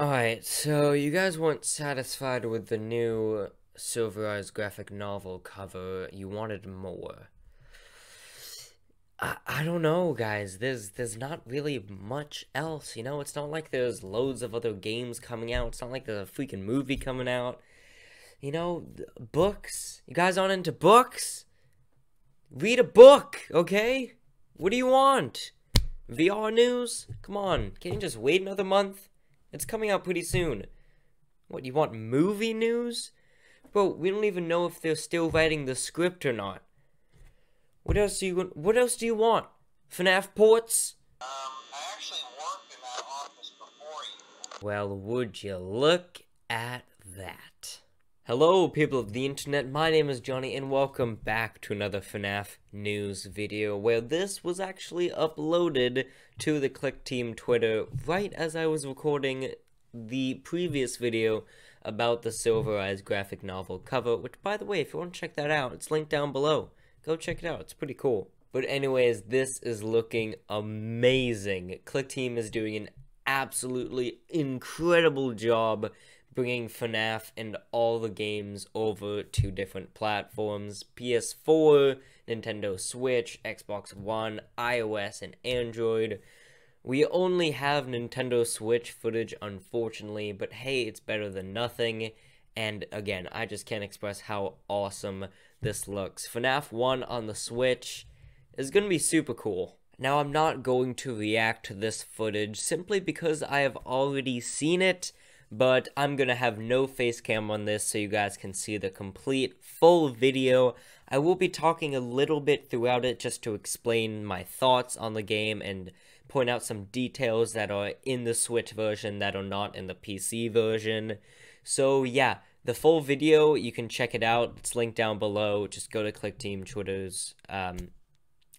Alright, so you guys weren't satisfied with the new Silver Eyes graphic novel cover. You wanted more. I, I don't know, guys. There's there's not really much else, you know? It's not like there's loads of other games coming out. It's not like there's a freaking movie coming out. You know, books. You guys aren't into books? Read a book, okay? What do you want? VR news? Come on, can you just wait another month? It's coming out pretty soon. What, you want movie news? Bro, we don't even know if they're still writing the script or not. What else do you want? what else do you want? FNAF ports? Um, I actually worked in that office before you. Well, would you look at that? Hello, people of the internet, my name is Jonny, and welcome back to another FNAF news video, where this was actually uploaded to the Clickteam Twitter right as I was recording the previous video about the Silver Eyes graphic novel cover, which, by the way, if you want to check that out, it's linked down below. Go check it out, it's pretty cool. But anyways, this is looking amazing. Clickteam is doing an absolutely incredible job bringing FNAF and all the games over to different platforms PS4, Nintendo Switch, Xbox One, iOS, and Android. We only have Nintendo Switch footage, unfortunately, but hey, it's better than nothing. And again, I just can't express how awesome this looks. FNAF 1 on the Switch is going to be super cool. Now, I'm not going to react to this footage simply because I have already seen it but I'm gonna have no face cam on this so you guys can see the complete full video. I will be talking a little bit throughout it just to explain my thoughts on the game and point out some details that are in the Switch version that are not in the PC version. So yeah, the full video, you can check it out. It's linked down below. Just go to Clickteam Twitter's um,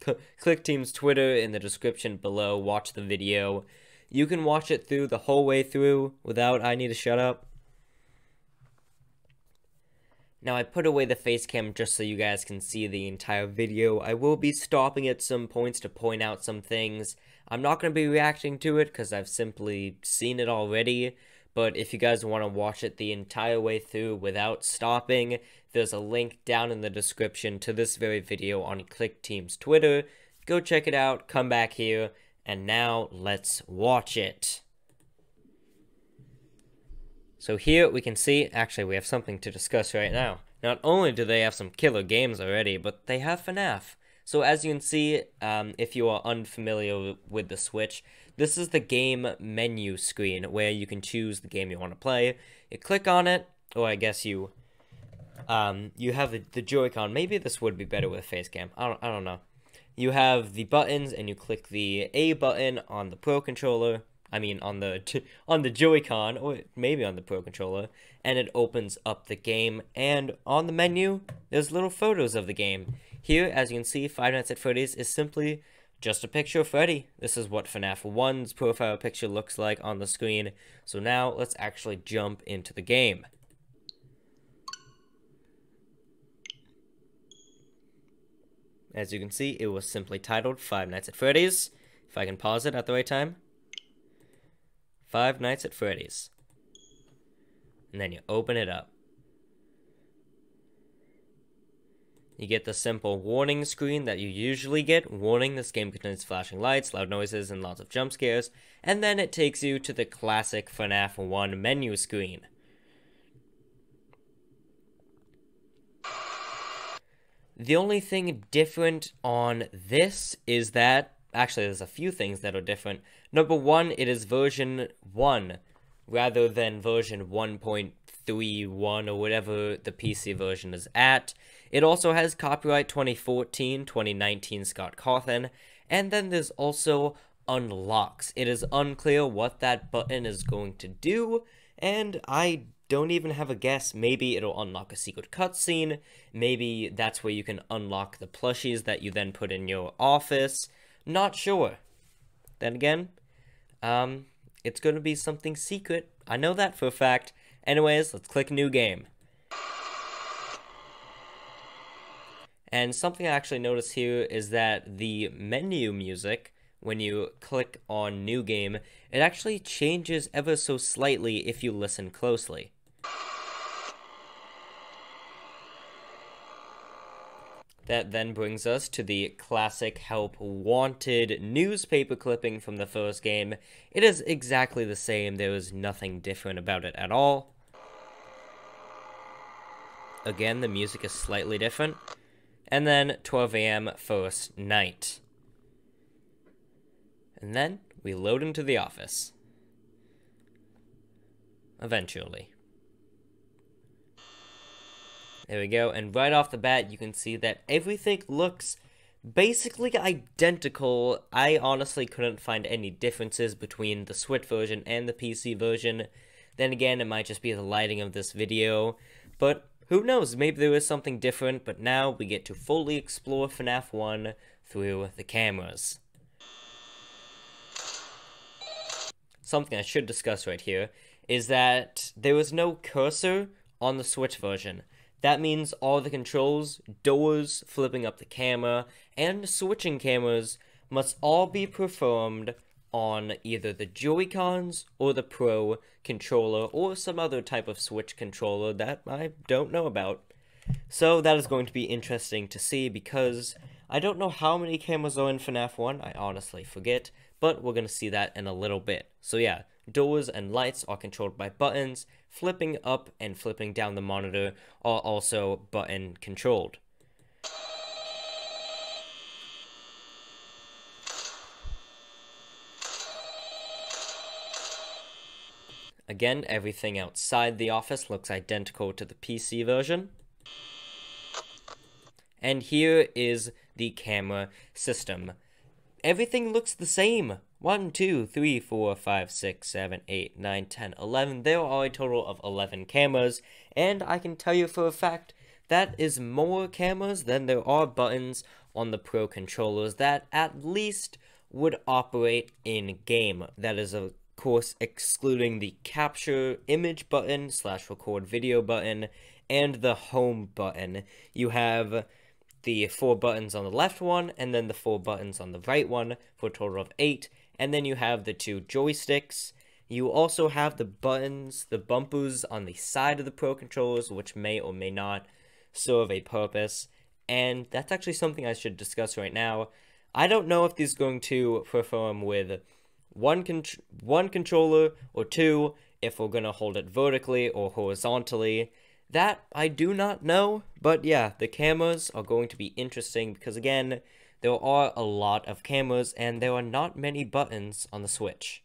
Clickteam's Twitter in the description below. Watch the video. You can watch it through the whole way through without I need to shut up. Now I put away the face cam just so you guys can see the entire video. I will be stopping at some points to point out some things. I'm not going to be reacting to it because I've simply seen it already. But if you guys want to watch it the entire way through without stopping, there's a link down in the description to this very video on Clickteam's Twitter. Go check it out, come back here, and now let's watch it. So here we can see, actually we have something to discuss right now. Not only do they have some killer games already, but they have FNAF. So as you can see, um, if you are unfamiliar with the Switch, this is the game menu screen where you can choose the game you want to play. You click on it, or I guess you um, you have the, the Joy-Con. Maybe this would be better with a face cam. I don't, I don't know you have the buttons and you click the A button on the Pro controller. I mean on the on the Joy-Con or maybe on the Pro controller and it opens up the game and on the menu there's little photos of the game. Here as you can see Five Nights at Freddy's is simply just a picture of Freddy. This is what FNAF 1's profile picture looks like on the screen. So now let's actually jump into the game. As you can see, it was simply titled Five Nights at Freddy's. If I can pause it at the right time. Five Nights at Freddy's. And then you open it up. You get the simple warning screen that you usually get. Warning, this game contains flashing lights, loud noises, and lots of jump scares. And then it takes you to the classic FNAF 1 menu screen. The only thing different on this is that, actually there's a few things that are different. Number one, it is version 1 rather than version 1.31 or whatever the PC version is at. It also has copyright 2014, 2019 Scott Cawthon, and then there's also unlocks. It is unclear what that button is going to do, and I don't even have a guess. Maybe it'll unlock a secret cutscene. Maybe that's where you can unlock the plushies that you then put in your office. Not sure. Then again, um, it's going to be something secret. I know that for a fact. Anyways, let's click new game. And something I actually noticed here is that the menu music when you click on New Game, it actually changes ever so slightly if you listen closely. That then brings us to the classic Help Wanted newspaper clipping from the first game. It is exactly the same, there is nothing different about it at all. Again, the music is slightly different. And then 12 a.m. first night. And then we load into the office. Eventually. There we go, and right off the bat, you can see that everything looks basically identical. I honestly couldn't find any differences between the Switch version and the PC version. Then again, it might just be the lighting of this video, but who knows, maybe there is something different, but now we get to fully explore FNAF 1 through the cameras. Something I should discuss right here is that there was no cursor on the Switch version. That means all the controls, doors, flipping up the camera, and switching cameras must all be performed on either the Joy-Cons or the Pro controller or some other type of Switch controller that I don't know about. So that is going to be interesting to see because I don't know how many cameras are in FNAF 1, I honestly forget, but we're going to see that in a little bit. So yeah, doors and lights are controlled by buttons, flipping up and flipping down the monitor are also button controlled. Again, everything outside the office looks identical to the PC version. And here is the camera system. Everything looks the same. 1, 2, 3, 4, 5, 6, 7, 8, 9, 10, 11. There are a total of 11 cameras, and I can tell you for a fact that is more cameras than there are buttons on the Pro controllers that at least would operate in game. That is of course excluding the capture image button slash record video button and the home button. You have the four buttons on the left one and then the four buttons on the right one for a total of eight and then you have the two joysticks. You also have the buttons, the bumpers on the side of the Pro controllers, which may or may not serve a purpose. And that's actually something I should discuss right now. I don't know if these are going to perform with one con- one controller or two if we're going to hold it vertically or horizontally. That I do not know, but yeah, the cameras are going to be interesting because again, there are a lot of cameras and there are not many buttons on the Switch.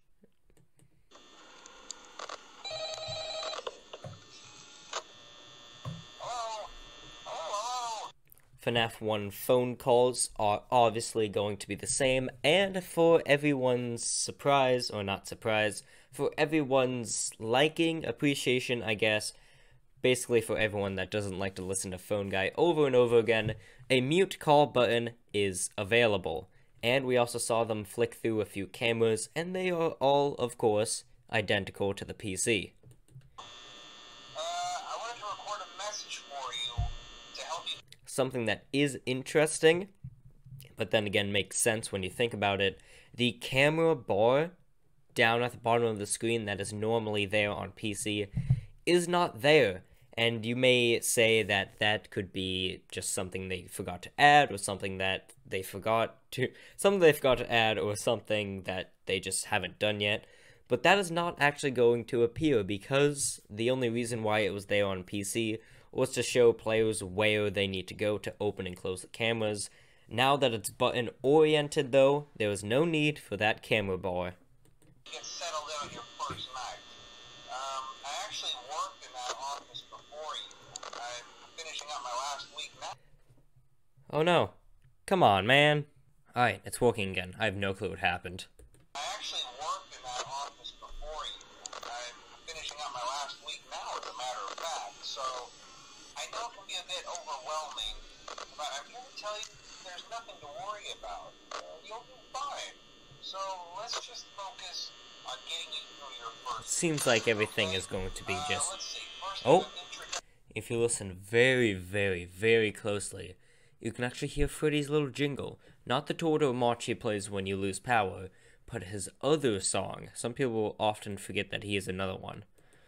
FNAF 1 phone calls are obviously going to be the same, and for everyone's surprise, or not surprise, for everyone's liking, appreciation, I guess, basically for everyone that doesn't like to listen to Phone Guy over and over again, a mute call button is available. And we also saw them flick through a few cameras, and they are all, of course, identical to the PC. Uh, I wanted to record a message for you to help you. Something that is interesting, but then again makes sense when you think about it. The camera bar down at the bottom of the screen that is normally there on PC is not there. And you may say that that could be just something they forgot to add, or something that they forgot to, something they forgot to add, or something that they just haven't done yet. But that is not actually going to appear because the only reason why it was there on PC was to show players where they need to go to open and close the cameras. Now that it's button oriented though, there is no need for that camera bar. Um, I actually worked in that office before you. I'm finishing up my last week now. Oh no. Come on, man. Alright, it's working again. I have no clue what happened. I actually worked in that office before you. I'm finishing up my last week now, as a matter of fact. So I know it can be a bit overwhelming, but I'm here to tell you there's nothing to worry about. You'll be fine. So let's just focus on getting you through your first. Seems like everything is going to be just let's see. First, Oh. if you listen very, very, very closely, you can actually hear Freddy's little jingle. Not the Toreador march he plays when you lose power, but his other song. Some people often forget that he is another one.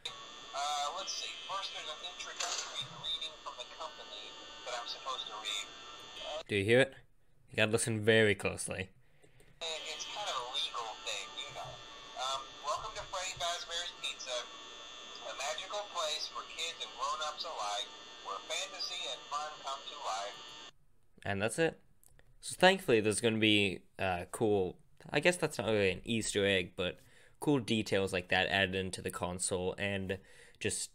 Uh, let's see. First, there's an introductory greeting from the company that I'm supposed to read. Do you hear it? You gotta listen very closely. And that's it. So thankfully, there's gonna be uh, cool. I guess that's not really an Easter egg, but cool details like that added into the console and just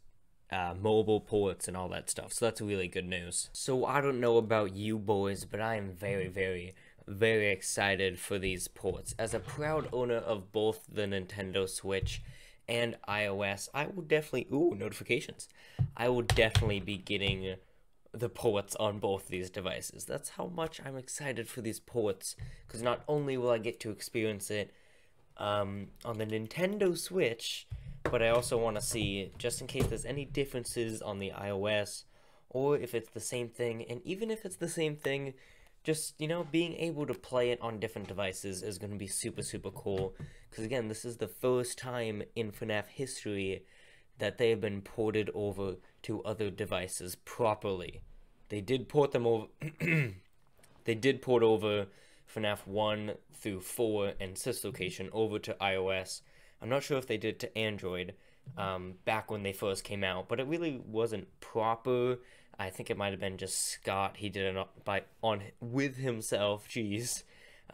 uh, mobile ports and all that stuff. So that's really good news. So I don't know about you boys, but I am very, very, very excited for these ports. As a proud owner of both the Nintendo Switch and iOS, I will definitely ooh notifications. I will definitely be getting the ports on both these devices. That's how much I'm excited for these ports because not only will I get to experience it um, on the Nintendo Switch, but I also want to see just in case there's any differences on the iOS or if it's the same thing. And even if it's the same thing, just you know, being able to play it on different devices is going to be super super cool. Because again, this is the first time in FNAF history that they have been ported over to other devices properly. They did port them over. they did port over FNAF 1 through 4 and Sister Location over to iOS. I'm not sure if they did to Android um, back when they first came out, but it really wasn't proper. I think it might have been just Scott. He did it by on with himself. Jeez.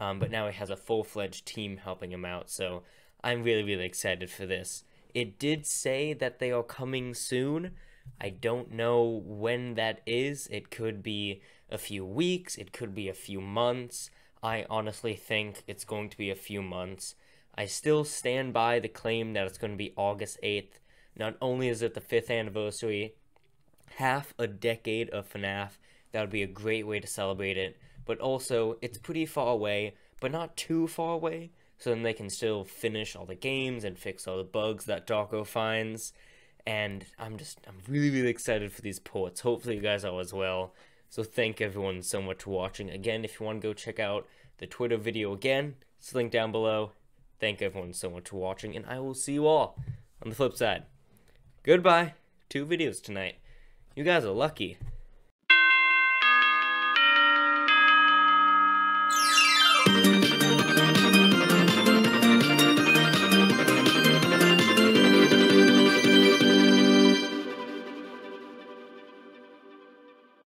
Um, but now he has a full fledged team helping him out. So I'm really really excited for this. It did say that they are coming soon. I don't know when that is. It could be a few weeks, it could be a few months. I honestly think it's going to be a few months. I still stand by the claim that it's going to be August 8th. Not only is it the 5th anniversary, half a decade of FNAF, that would be a great way to celebrate it, but also it's pretty far away, but not too far away, so then they can still finish all the games and fix all the bugs that Dawko finds. And I'm just, I'm really, really excited for these ports. Hopefully, you guys are as well. So, thank everyone so much for watching. Again, if you want to go check out the Twitter video again, it's linked down below. Thank everyone so much for watching, and I will see you all on the flip side. Goodbye. Two videos tonight. You guys are lucky.